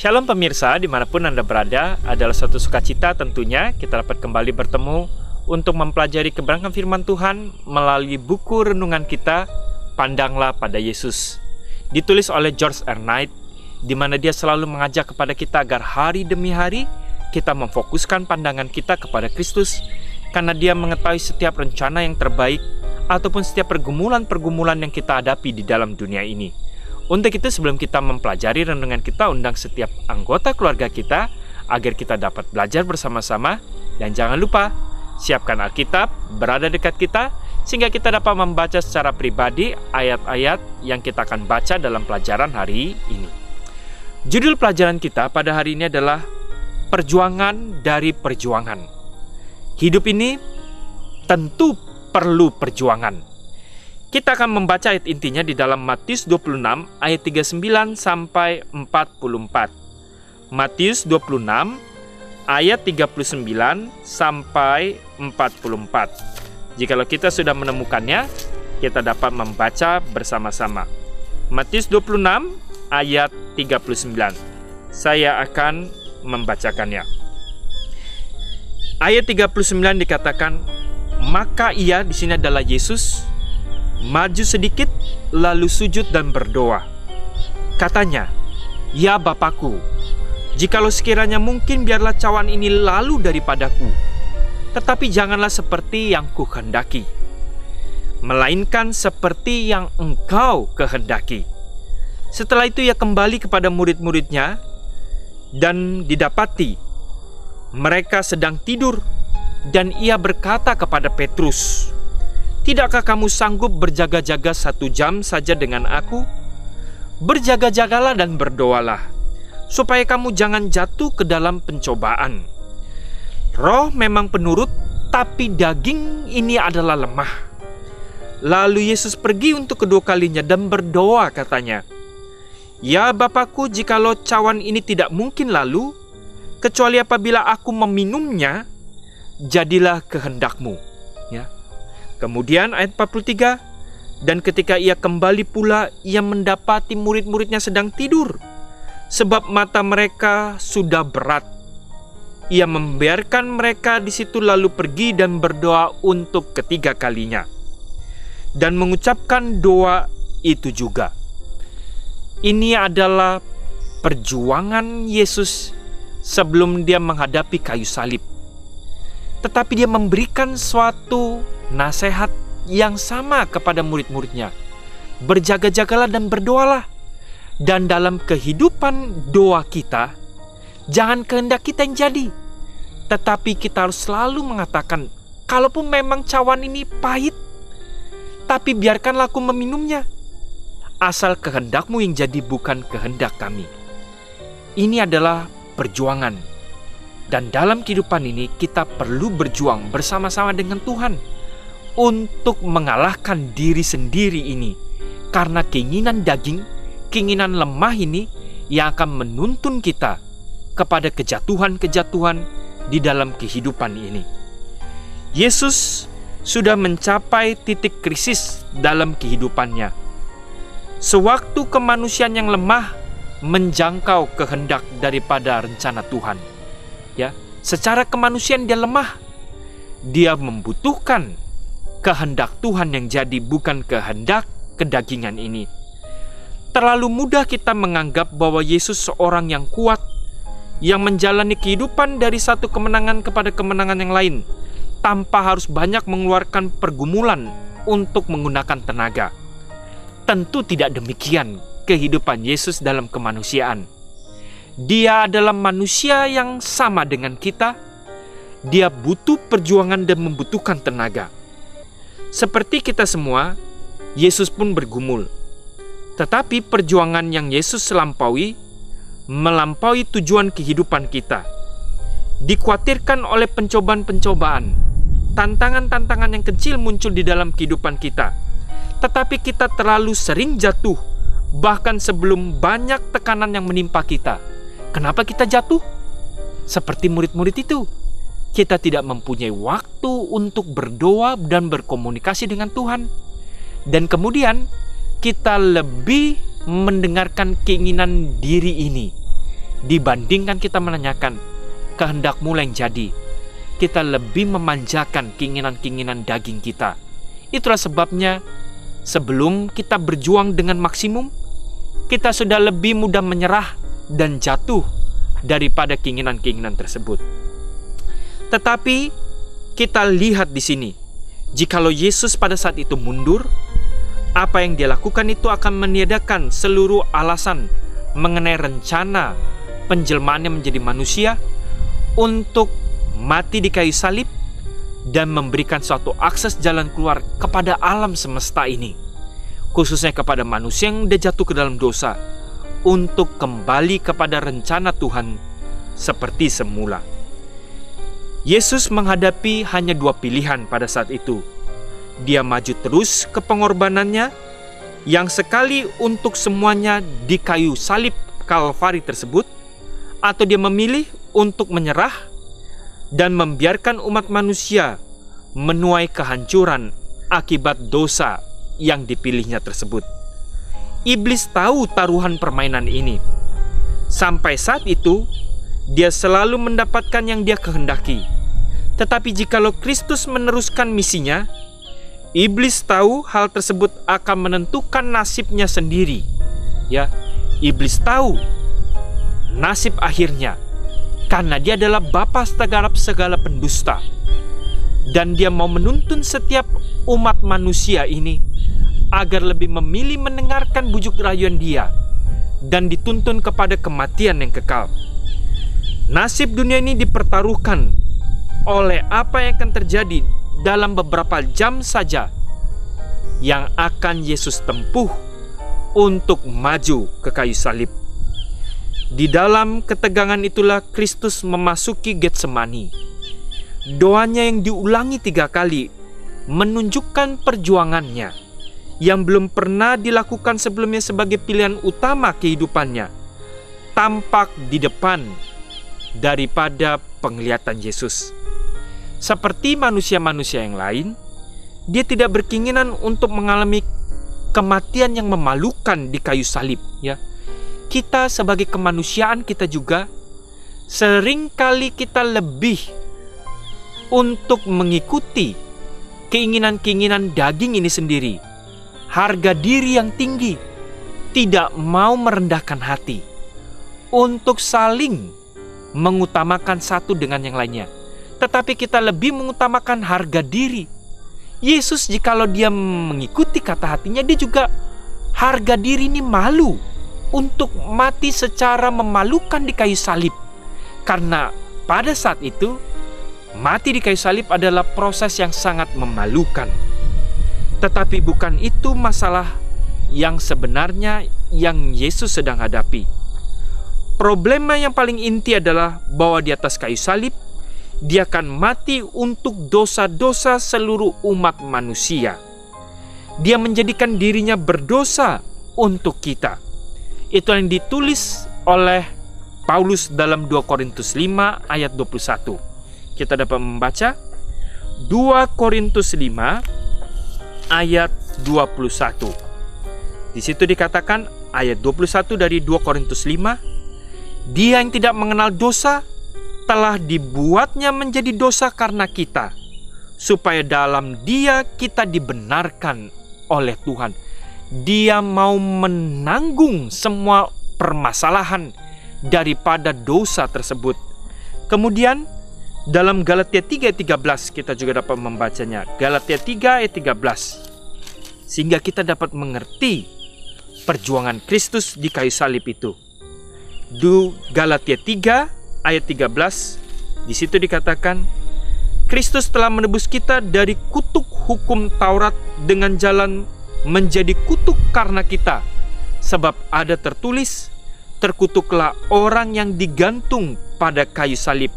Shalom pemirsa, di mana pun Anda berada, adalah suatu sukacita tentunya kita dapat kembali bertemu untuk mempelajari kebenaran firman Tuhan melalui buku renungan kita, Pandanglah pada Yesus. Ditulis oleh George R. Knight, di mana dia selalu mengajak kepada kita agar hari demi hari kita memfokuskan pandangan kita kepada Kristus, karena dia mengetahui setiap rencana yang terbaik ataupun setiap pergumulan-pergumulan yang kita hadapi di dalam dunia ini. Untuk itu sebelum kita mempelajari renungan kita undang setiap anggota keluarga kita agar kita dapat belajar bersama-sama dan jangan lupa siapkan Alkitab berada dekat kita sehingga kita dapat membaca secara pribadi ayat-ayat yang kita akan baca dalam pelajaran hari ini. Judul pelajaran kita pada hari ini adalah Perjuangan dari Perjuangan. Hidup ini tentu perlu perjuangan. Kita akan membaca ayat intinya di dalam Matius 26 ayat 39 sampai 44. Matius 26 ayat 39 sampai 44. Jikalau kita sudah menemukannya, kita dapat membaca bersama-sama. Matius 26 ayat 39. Saya akan membacakannya. Ayat 39 dikatakan, maka ia di sini adalah Yesus maju sedikit, lalu sujud dan berdoa. Katanya, "Ya Bapakku, jikalau sekiranya mungkin biarlah cawan ini lalu daripadaku, tetapi janganlah seperti yang kuhendaki, melainkan seperti yang engkau kehendaki." Setelah itu ia kembali kepada murid-muridnya dan didapati mereka sedang tidur dan ia berkata kepada Petrus, Tidakkah kamu sanggup berjaga-jaga satu jam saja dengan aku? Berjaga-jagalah dan berdoalah, supaya kamu jangan jatuh ke dalam pencobaan. Roh memang penurut, tapi daging ini adalah lemah. Lalu Yesus pergi untuk kedua kalinya dan berdoa katanya, Ya Bapakku, jikalau cawan ini tidak mungkin lalu, kecuali apabila aku meminumnya, jadilah kehendakmu. Ya, Kemudian ayat 43, dan ketika ia kembali pula, ia mendapati murid-muridnya sedang tidur, sebab mata mereka sudah berat. Ia membiarkan mereka di situ lalu pergi dan berdoa untuk ketiga kalinya. Dan mengucapkan doa itu juga. Ini adalah perjuangan Yesus sebelum dia menghadapi kayu salib. Tetapi dia memberikan suatu nasihat yang sama kepada murid-muridnya. Berjaga-jagalah dan berdoalah. Dan dalam kehidupan doa kita, jangan kehendak kita yang jadi. Tetapi kita harus selalu mengatakan, kalaupun memang cawan ini pahit, tapi biarkanlah aku meminumnya. Asal kehendakmu yang jadi bukan kehendak kami. Ini adalah perjuangan. Dan dalam kehidupan ini kita perlu berjuang bersama-sama dengan Tuhan untuk mengalahkan diri sendiri ini karena keinginan daging, keinginan lemah ini yang akan menuntun kita kepada kejatuhan-kejatuhan di dalam kehidupan ini. Yesus sudah mencapai titik krisis dalam kehidupannya. Sewaktu kemanusiaan yang lemah menjangkau kehendak daripada rencana Tuhan. Ya, secara kemanusiaan dia lemah. Dia membutuhkan kehendak Tuhan yang jadi bukan kehendak kedagingan ini. Terlalu mudah kita menganggap bahwa Yesus seorang yang kuat yang menjalani kehidupan dari satu kemenangan kepada kemenangan yang lain tanpa harus banyak mengeluarkan pergumulan untuk menggunakan tenaga. Tentu tidak demikian kehidupan Yesus dalam kemanusiaan. Dia adalah manusia yang sama dengan kita. Dia butuh perjuangan dan membutuhkan tenaga seperti kita semua, Yesus pun bergumul. Tetapi perjuangan yang Yesus lampaui melampaui tujuan kehidupan kita. Dikhawatirkan oleh pencobaan-pencobaan, tantangan-tantangan yang kecil muncul di dalam kehidupan kita. Tetapi kita terlalu sering jatuh, bahkan sebelum banyak tekanan yang menimpa kita. Kenapa kita jatuh? Seperti murid-murid itu kita tidak mempunyai waktu untuk berdoa dan berkomunikasi dengan Tuhan. Dan kemudian kita lebih mendengarkan keinginan diri ini dibandingkan kita menanyakan kehendak mulai yang jadi. Kita lebih memanjakan keinginan-keinginan daging kita. Itulah sebabnya sebelum kita berjuang dengan maksimum, kita sudah lebih mudah menyerah dan jatuh daripada keinginan-keinginan tersebut. Tetapi kita lihat di sini, jikalau Yesus pada saat itu mundur, apa yang dia lakukan itu akan meniadakan seluruh alasan mengenai rencana penjelmaannya menjadi manusia untuk mati di kayu salib dan memberikan suatu akses jalan keluar kepada alam semesta ini, khususnya kepada manusia yang sudah jatuh ke dalam dosa, untuk kembali kepada rencana Tuhan seperti semula. Yesus menghadapi hanya dua pilihan pada saat itu. Dia maju terus ke pengorbanannya, yang sekali untuk semuanya di kayu salib Kalvari tersebut, atau dia memilih untuk menyerah dan membiarkan umat manusia menuai kehancuran akibat dosa yang dipilihnya tersebut. Iblis tahu taruhan permainan ini. Sampai saat itu, dia selalu mendapatkan yang dia kehendaki. Tetapi jikalau Kristus meneruskan misinya, iblis tahu hal tersebut akan menentukan nasibnya sendiri. Ya, iblis tahu nasib akhirnya karena dia adalah bapa segarap segala pendusta dan dia mau menuntun setiap umat manusia ini agar lebih memilih mendengarkan bujuk rayuan dia dan dituntun kepada kematian yang kekal. Nasib dunia ini dipertaruhkan oleh apa yang akan terjadi dalam beberapa jam saja yang akan Yesus tempuh untuk maju ke kayu salib. Di dalam ketegangan itulah Kristus memasuki Getsemani. Doanya yang diulangi tiga kali menunjukkan perjuangannya yang belum pernah dilakukan sebelumnya sebagai pilihan utama kehidupannya, tampak di depan daripada penglihatan Yesus. Seperti manusia-manusia yang lain, dia tidak berkeinginan untuk mengalami kematian yang memalukan di kayu salib, ya kita sebagai kemanusiaan kita juga sering kali kita lebih untuk mengikuti keinginan-keinginan daging ini sendiri. Harga diri yang tinggi, tidak mau merendahkan hati untuk saling mengutamakan satu dengan yang lainnya. Tetapi kita lebih mengutamakan harga diri. Yesus jikalau dia mengikuti kata hatinya, dia juga harga diri ini malu untuk mati secara memalukan di kayu salib. Karena pada saat itu, mati di kayu salib adalah proses yang sangat memalukan. Tetapi bukan itu masalah yang sebenarnya yang Yesus sedang hadapi. Problema yang paling inti adalah bahwa di atas kayu salib, dia akan mati untuk dosa-dosa seluruh umat manusia. Dia menjadikan dirinya berdosa untuk kita itu yang ditulis oleh Paulus dalam 2 Korintus 5 ayat 21. Kita dapat membaca 2 Korintus 5 ayat 21. Di situ dikatakan ayat 21 dari 2 Korintus 5, Dia yang tidak mengenal dosa telah dibuatnya menjadi dosa karena kita, supaya dalam Dia kita dibenarkan oleh Tuhan dia mau menanggung semua permasalahan daripada dosa tersebut. Kemudian dalam Galatia 3 ayat 13 kita juga dapat membacanya. Galatia 3 ayat 13. Sehingga kita dapat mengerti perjuangan Kristus di kayu salib itu. Du Galatia 3 ayat 13 di situ dikatakan Kristus telah menebus kita dari kutuk hukum Taurat dengan jalan menjadi kutuk karena kita, sebab ada tertulis, "Terkutuklah orang yang digantung pada kayu salib."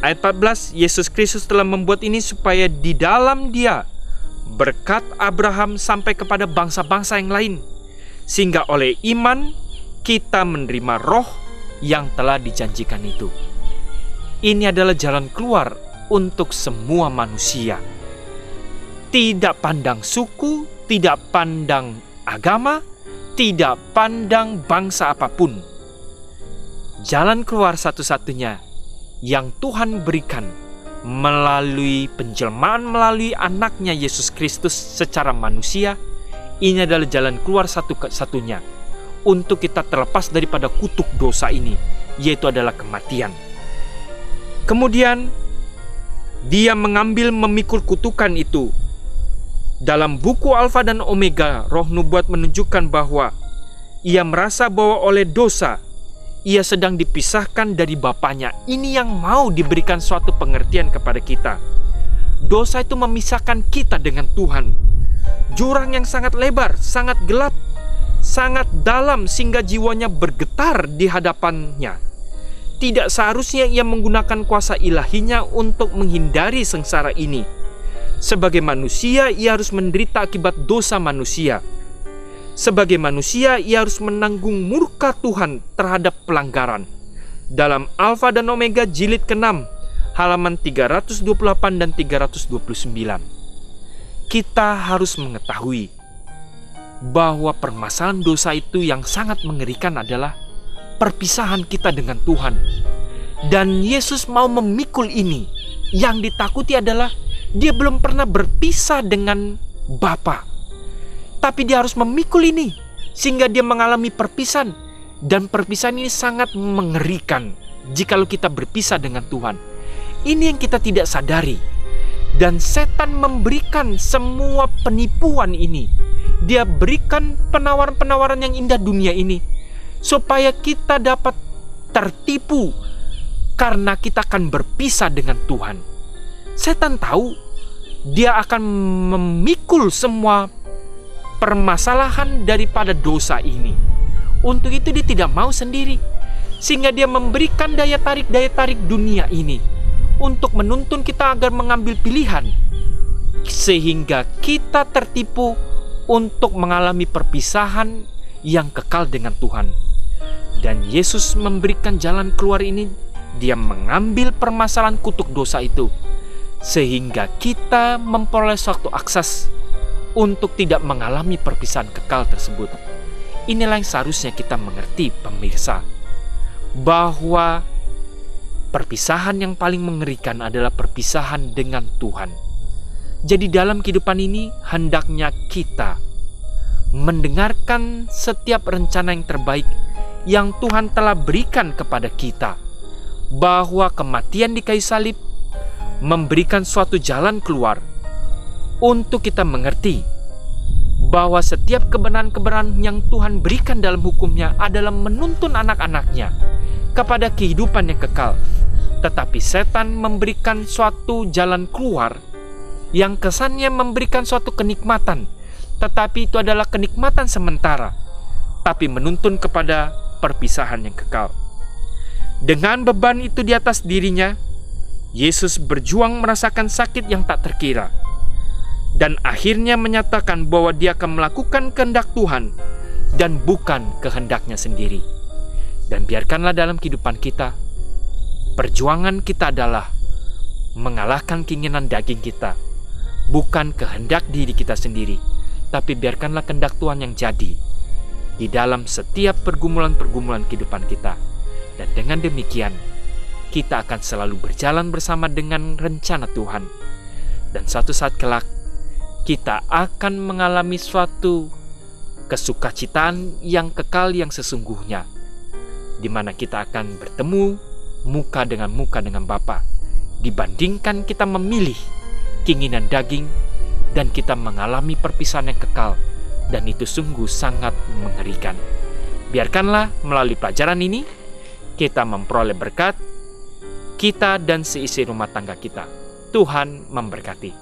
Ayat 14, Yesus Kristus telah membuat ini supaya di dalam Dia berkat Abraham sampai kepada bangsa-bangsa yang lain, sehingga oleh iman kita menerima roh yang telah dijanjikan itu. Ini adalah jalan keluar untuk semua manusia. Tidak pandang suku, tidak pandang agama, tidak pandang bangsa apa pun. jalan keluar satu-satunya yang Tuhan berikan melalui penjelmaan melalui anaknya Yesus Kristus secara manusia ini adalah jalan keluar satu-satunya untuk kita terlepas daripada kutuk dosa ini yaitu adalah kematian kemudian dia mengambil memikul kutukan itu dalam buku Alfa dan Omega roh nubuat menunjukkan bahwa ia merasa bahwa oleh dosa ia sedang dipisahkan dari bapaknya. Ini yang mau diberikan suatu pengertian kepada kita. Dosa itu memisahkan kita dengan Tuhan. Jurang yang sangat lebar, sangat gelap, sangat dalam sehingga jiwanya bergetar di hadapannya. Tidak seharusnya ia menggunakan kuasa ilahinya untuk menghindari sengsara ini. Sebagai manusia, ia harus menderita akibat dosa manusia sebagai manusia, ia harus menanggung murka Tuhan terhadap pelanggaran. Dalam Alfa dan Omega jilid ke-6, halaman 328 dan 329. Kita harus mengetahui bahwa permasalahan dosa itu yang sangat mengerikan adalah perpisahan kita dengan Tuhan. Dan Yesus mau memikul ini. Yang ditakuti adalah dia belum pernah berpisah dengan Bapa tapi dia harus memikul ini sehingga dia mengalami perpisahan dan perpisahan ini sangat mengerikan jikalau kita berpisah dengan Tuhan. Ini yang kita tidak sadari. Dan setan memberikan semua penipuan ini. Dia berikan penawaran-penawaran yang indah dunia ini supaya kita dapat tertipu karena kita akan berpisah dengan Tuhan. Setan tahu dia akan memikul semua permasalahan daripada dosa ini. Untuk itu dia tidak mau sendiri. Sehingga dia memberikan daya tarik-daya tarik dunia ini untuk menuntun kita agar mengambil pilihan sehingga kita tertipu untuk mengalami perpisahan yang kekal dengan Tuhan. Dan Yesus memberikan jalan keluar ini, dia mengambil permasalahan kutuk dosa itu sehingga kita memperoleh suatu akses untuk tidak mengalami perpisahan kekal tersebut. Inilah yang seharusnya kita mengerti, pemirsa, bahwa perpisahan yang paling mengerikan adalah perpisahan dengan Tuhan. Jadi, dalam kehidupan ini, hendaknya kita mendengarkan setiap rencana yang terbaik yang Tuhan telah berikan kepada kita, bahwa kematian di kayu salib memberikan suatu jalan keluar untuk kita mengerti bahwa setiap kebenaran-kebenaran yang Tuhan berikan dalam hukumnya adalah menuntun anak-anaknya kepada kehidupan yang kekal. Tetapi setan memberikan suatu jalan keluar yang kesannya memberikan suatu kenikmatan, tetapi itu adalah kenikmatan sementara, tapi menuntun kepada perpisahan yang kekal. Dengan beban itu di atas dirinya, Yesus berjuang merasakan sakit yang tak terkira dan akhirnya menyatakan bahwa dia akan melakukan kehendak Tuhan dan bukan kehendaknya sendiri. Dan biarkanlah dalam kehidupan kita, perjuangan kita adalah mengalahkan keinginan daging kita, bukan kehendak diri kita sendiri, tapi biarkanlah kehendak Tuhan yang jadi di dalam setiap pergumulan-pergumulan kehidupan kita. Dan dengan demikian, kita akan selalu berjalan bersama dengan rencana Tuhan. Dan suatu saat kelak, kita akan mengalami suatu kesukacitaan yang kekal yang sesungguhnya, di mana kita akan bertemu muka dengan muka dengan Bapa, dibandingkan kita memilih keinginan daging dan kita mengalami perpisahan yang kekal, dan itu sungguh sangat mengerikan. Biarkanlah melalui pelajaran ini kita memperoleh berkat kita dan seisi rumah tangga kita. Tuhan memberkati.